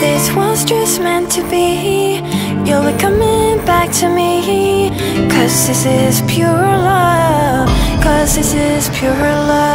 This was just meant to be. You'll be coming back to me. Cause this is pure love. Cause this is pure love.